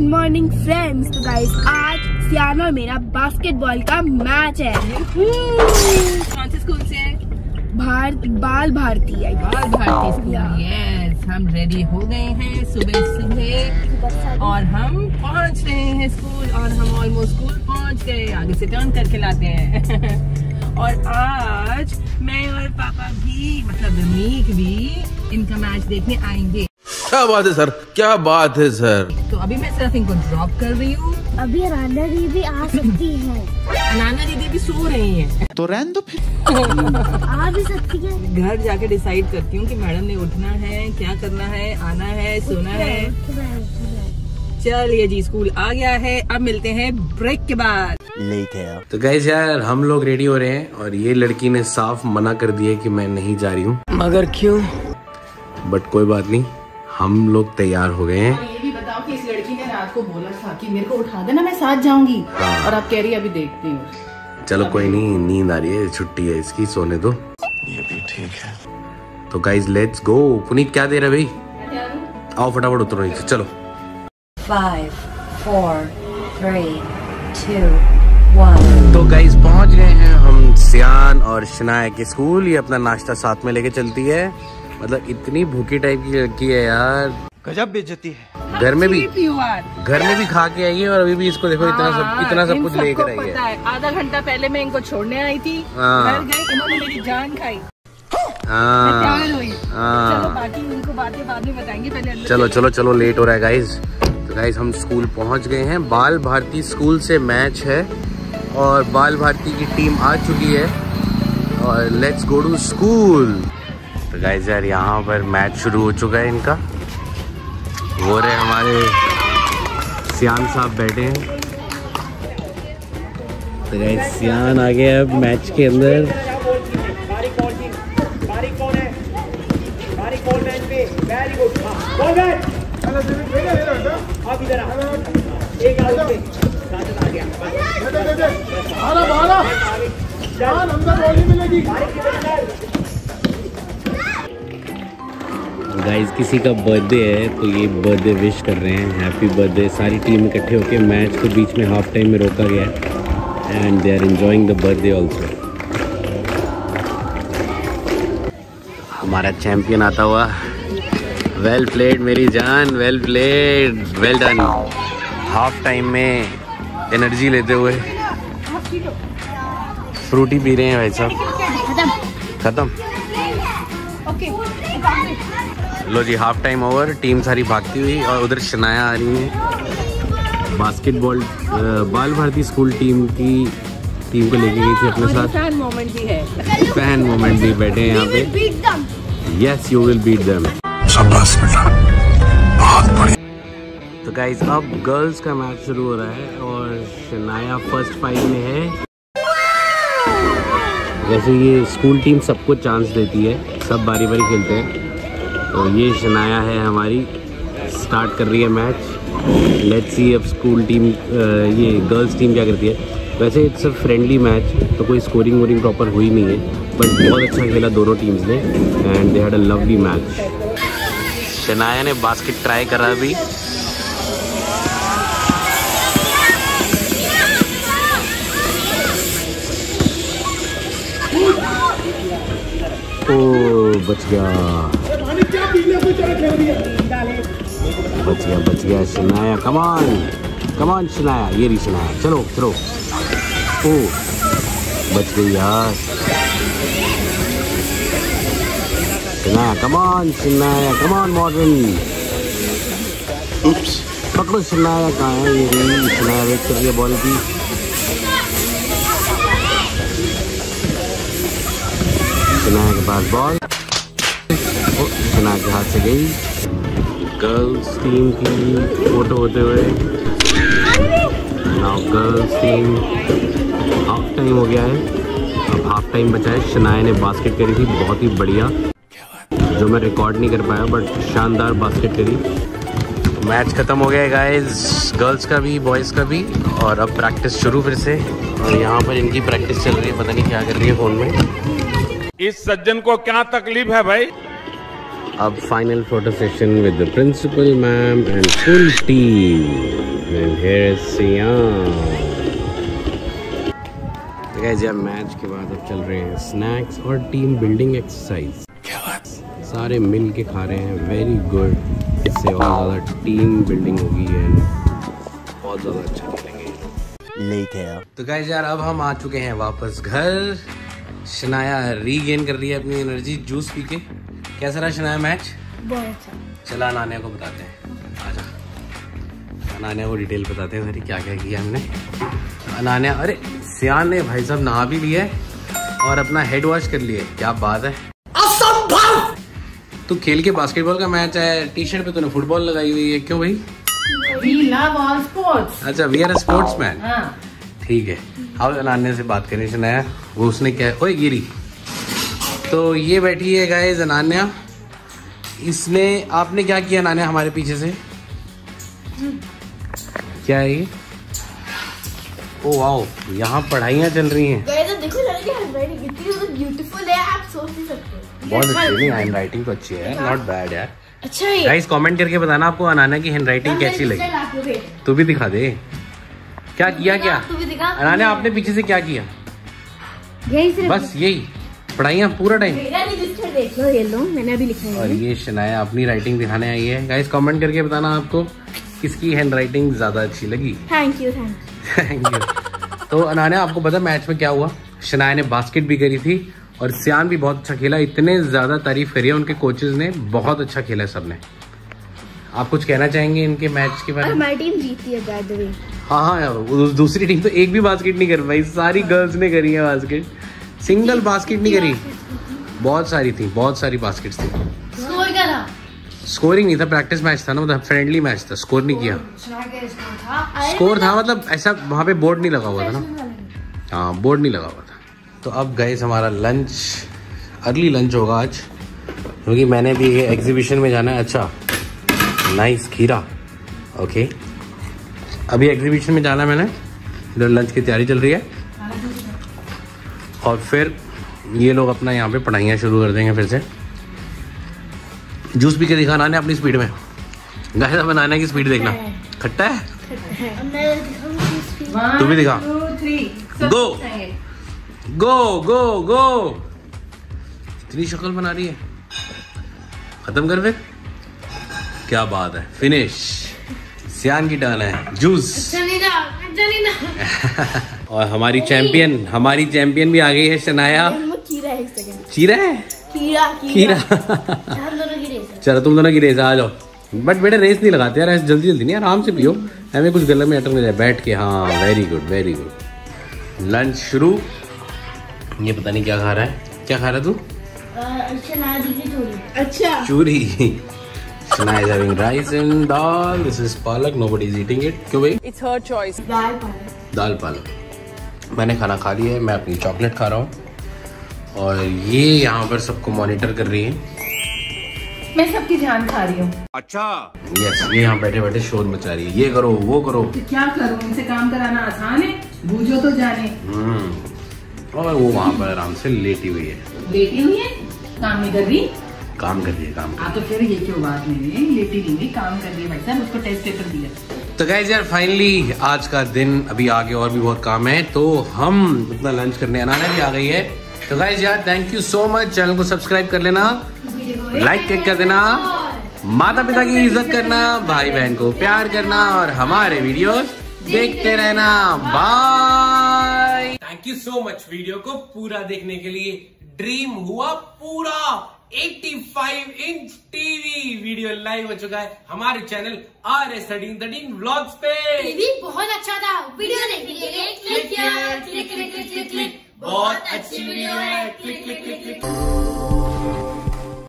Good morning friends तो guys आज सियाना और मेरा बास्केटबॉल का मैच है। कौन से स्कूल से? है Bharat Bal Bharati I Bal Bharati school yes हम रेडी हो गए हैं सुबह सुबह। और हम पहुँच रहे हैं स्कूल और हम ऑलमोस्ट स्कूल पहुँच गए। आगे से टर्न करके लाते हैं। और आज मैं और पापा भी मतलब रमीक भी इनका मैच देखने आएँगे। क्या बात है सर? क्या बात है सर? तो अभी मैं सिर्फ़ इनको ड्रॉप कर रही हूँ। अभी राधा दीदी आ सकती है। अनाना दीदी भी सो रही हैं। तो रहने दो फिर। आ भी सकती है। घर जाके डिसाइड करती हूँ कि मैडम ने उठना है क्या करना है आना है सोना है। चलिए जी स्कूल आ गया है। अब मिलते हैं ब्रेक के बाद। तो गैस यार हम लोग रेडी हो रहे हैं और ये लड़की ने साफ़ मना कर दिया कि मैं नहीं जा रही हूँ। मगर क्यों? बट कोई बात नहीं। हम लोग तैयार हो गए हैं। ये भी बताओ कि इस लड़की ने रात को बोला था कि मेरे को उठा देना मैं साथ जाऊँगी। हाँ। और आप कह रही है, अभी देखती हूँ। चलो कोई नहीं नींद आ रही है छुट्टी है इसकी सोने दो। ये भी ठीक है। तो गाइज़ लेट्स गो पुनीत क्या दे रहे भाई? आओ फटाफट उतरो नीचे चलो। Five, four, three, two, one. तो गाइज़ पहुँच गए हैं हम सियान और शनाया के स्कूल। ये अपना नाश्ता साथ में लेके चलती है। मतलब इतनी भूखी टाइप की लड़की है यार। गजब बेइज्जती है। घर में भी घर में भी खा के आई है और अभी भी इसको देखो इतना सब इतना सब कुछ लेकर आई है। है। आधा घंटा पहले मैं इनको छोड़ने आई थी। हाँ। घर गए इन्होंने मेरी जान खाई। मैं हाँ। चलो हाँ बाकी उनको बातें बाद में बताएँगे पहले अंदर चलो चलो चलो लेट हो रहा है गाइज़ तो गाइज़ हम स्कूल पहुँच गए हैं। बाल भारती स्कूल से मैच है और बाल भारती की टीम आ चुकी है। और लेट्स गो टू स्कूल तो गाइज़ यार यहाँ पर मैच शुरू हो चुका है इनका वो रहे हमारे सियान साहब बैठे हैं तो गाइज़ सियान आ गया अब मैच के अंदर गाइस किसी का बर्थडे है तो ये बर्थडे विश कर रहे हैं. हैप्पी बर्थडे सारी टीम इकट्ठे होके मैच को बीच में हाफ़ टाइम में रोका गया है. And they are enjoying the birthday also हमारा चैम्पियन आता हुआ. वेल प्लेड मेरी जान. Well played well done half time में एनर्जी लेते हुए. फ्रूटी पी रहे हैं भाई साहब. खत्म. लो जी हाफ़ टाइम ओवर टीम सारी भागती हुई और उधर शनाया आ रही है। Basketball Bal Bharati school team की टीम को लेके गई थी अपने साथ। फ़ैन मोमेंट भी है। फ़ैन मोमेंट भी बैठे हैं यहाँ पे। Yes you will beat them शाबाश बेटा। बहुत बढ़िया। तो गाइज़ अब गर्ल्स का मैच शुरू हो रहा है और शनाया फ़र्स्ट फाइव में है। वैसे ये स्कूल टीम सबको चांस देती है। सब बारी बारी खेलते हैं। तो ये शनाया है हमारी। स्टार्ट कर रही है मैच लेट्स सी अब स्कूल टीम ये गर्ल्स टीम क्या करती है। वैसे इट्स अ फ्रेंडली मैच तो कोई स्कोरिंग वोरिंग प्रॉपर हुई नहीं है बट बहुत अच्छा खेला दोनों टीम्स ने and they had a lovely match Shanaya ने बास्केट ट्राई करा अभी ओ, बच गया। बच गया बच गया शनाया कमान कमान शनाया, ये रही शनाया, चलो चलो। ओ, बच गई यार। Shanaya come on Shanaya come on modern पकड़ो शनाया, कहाँ है ये शनाया वेट कर रही बॉल की। शनाया के पास बॉल के हाथ से गई गर्ल्स टीम की फ़ोटो होते हुए। Now girls team half time हो गया है। अब हाफ़ टाइम बचा है। शनाया ने बास्केट करी थी। बहुत ही बढ़िया। जो मैं रिकॉर्ड नहीं कर पाया बट शानदार बास्केट करी। मैच खत्म हो गया है गाइस गर्ल्स का भी बॉयज़ का भी। और अब प्रैक्टिस शुरू फिर से। और यहाँ पर इनकी प्रैक्टिस चल रही है। पता नहीं क्या कर रही है फ़ोन में। इस सज्जन को क्या तकलीफ़ है भाई? अब final photo session with the principal ma'am and full team and here is तो guys, यार मैच के बाद अब चल रहे हैं स्नैक्स और टीम बिल्डिंग एक्सरसाइज सारे मिल के खा रहे हैं. वेरी गुड इससे और ज़्यादा टीम बिल्डिंग होगी एंड बहुत ज़्यादा अच्छा खेलेंगे. तो गाइज़ यार अब हम आ चुके हैं वापस घर. शनाया रीगेन कर रही है अपनी एनर्जी जूस पी के. कैसा रहा शनाया मैच बहुत अच्छा। चला अनान्या को बताते हैं। आजा। अनान्या को डिटेल बताते हैं सारी क्या क्या किया हमने। अनान्या अरे सियान ने भाई साहब नहा भी लिया है और अपना हेड वॉश कर लिए क्या बात है। असंभव! तू खेल के बास्केटबॉल का मैच है टी शर्ट पे तूने फुटबॉल लगाई हुई है। क्यों भाई. अच्छा वी आर स्पोर्ट्स मैन हाँ। ठीक है। अब अनान्या से बात करनी सुनाया वो उसने क्या ओए गिरी। तो ये बैठी है गाइस अनान्या। इसने आपने क्या किया अनान्या हमारे पीछे से? क्या है ये? ओ वाओ यहाँ पढ़ाइयाँ चल रही हैं। देखो लड़की कितनी मतलब ब्यूटीफुल है आप सोच नहीं सकते। बहुत अच्छी नहीं हैंड राइटिंग तो अच्छी है नॉट बैड यार। अच्छा है गाइस कमेंट करके बताना आपको अनाना की हैंड राइटिंग कैसी लगी। तू भी दिखा दे। क्या किया क्या? अनान्या आपने पीछे से क्या किया? यही बस यही। पढ़ाइयाँ पूरा टाइम मेरा रजिस्टर देख लो ये लो मैंने अभी लिखा है। और ये शनाया अपनी राइटिंग दिखाने आई है। गाइस कमेंट करके बताना आपको किसकी हैंड राइटिंग ज़्यादा अच्छी लगी। थैंक यू थैंक यू तो अनान्या आपको पता मैच में क्या हुआ? शनाया ने बास्केट भी करी थी और सियान भी बहुत अच्छा खेला। इतने ज़्यादा तारीफ़ करी है उनके कोचेज ने। बहुत अच्छा खेला सबने। आप कुछ कहना चाहेंगे इनके मैच के बारे में? हमारी टीम जीती है बाय द वे हाँ हाँ यार दूसरी टीम तो एक भी बास्केट नहीं कर पाई। सारी गर्ल्स ने करी है बास्केट सिंगल बास्केट नहीं करी। बहुत सारी थी बहुत सारी बास्केट थी। स्कोर क्या था? स्कोरिंग नहीं था प्रैक्टिस मैच था ना मतलब फ्रेंडली मैच था स्कोर नहीं किया। स्कोर था। मतलब ऐसा वहाँ पे बोर्ड नहीं लगा हुआ था ना। हाँ बोर्ड नहीं लगा हुआ था। तो अब गए हमारा लंच अर्ली लंच होगा आज। क्योंकि मैंने भी ये एग्जीबिशन में जाना है। अच्छा नाइस खीरा। ओके अभी एग्जीबिशन में जाना है मैंने। इधर लंच की तैयारी चल रही है। और फिर ये लोग अपना यहाँ पे पढ़ाइयाँ शुरू कर देंगे फिर से। जूस पी के दिखाना ने अपनी स्पीड में। गाय बनाने की स्पीड देखना। खट्टा है। तू भी दिखा। गो गो गो गो इतनी शक्ल बना रही है। खत्म कर फिर। क्या बात है। फिनिश सियान की टर्न है। जूस और हमारी चैंपियन हमारी चैंपियन भी आ गई है शनाया। है चीरा है? है। चलो तुम दोनों की रेस आ जाओ। बट बेटे रेस नहीं लगाते यार ऐसे जल्दी जल्दी नहीं आराम से पियो। हमें कुछ गले में अटक नहीं जाए बैठ के हाँ very good very good lunch शुरू। ये पता नहीं क्या खा रहा है। क्या खा रहा है तू? अच्छा। चूरी Shana is having rice and dal. This is palak. Nobody is eating it. क्यों भाई? It's her choice. दाल पालक। दाल पालक। मैंने खाना खा लिया है मैं अपनी चॉकलेट खा रहा हूँ। और ये यहाँ पर सबको मॉनिटर कर रही है। मैं सबकी जान खा रही हूँ। अच्छा। यस ये यहाँ बैठे बैठे शोर मचा रही है। ये करो वो करो। तो क्या करूँ? इनसे काम कराना आसान है? बूझो तो जाने। हम्म। और वो वहाँ पर आराम से लेटी हुई है। लेटी हुई है? काम नहीं कर रही? काम कर रही है काम कर तो फिर ये क्यों बात नहीं है? लेटी नहीं हुई काम कर रही है भाई साहब उसको टेस्ट पेपर दिया। तो गाइज़ यार फाइनली आज का दिन अभी आगे और भी बहुत काम है तो हम अपना लंच करने अनाना भी आ गई है। तो गाइज़ यार thank you so much channel को सब्सक्राइब कर लेना लाइक क्लिक कर देना माता पिता की इज़्ज़त करना भाई बहन को प्यार करना और हमारे वीडियोस देखते रहना। Bye thank you so much video को पूरा देखने के लिए ड्रीम हुआ पूरा। 85 इंच टीवी वीडियो लाइव हो चुका है। हमारे channel R S thirteen thirteen blogs पे। टीवी बहुत अच्छा था। वीडियो देखने के लिए क्लिक किया। Click click click click click बहुत अच्छी वीडियो है। Click click click click